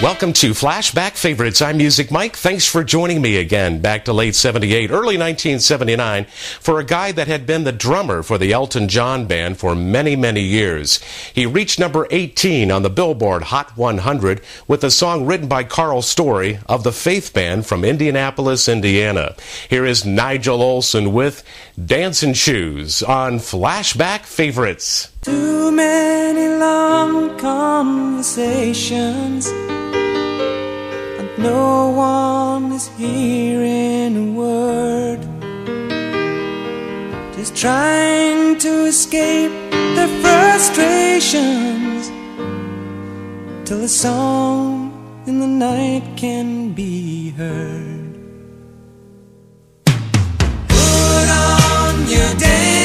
Welcome to Flashback Favorites. I'm Music Mike. Thanks for joining me again back to late 78, early 1979 for a guy that had been the drummer for the Elton John band for many, many years. He reached number 18 on the Billboard Hot 100 with a song written by Carl Storie of the Faith Band from Indianapolis, Indiana. Here is Nigel Olsson with Dancing Shoes on Flashback Favorites. Too many long conversations no one is hearing a word. Just trying to escape their frustrations till a song in the night can be heard. Put on your day.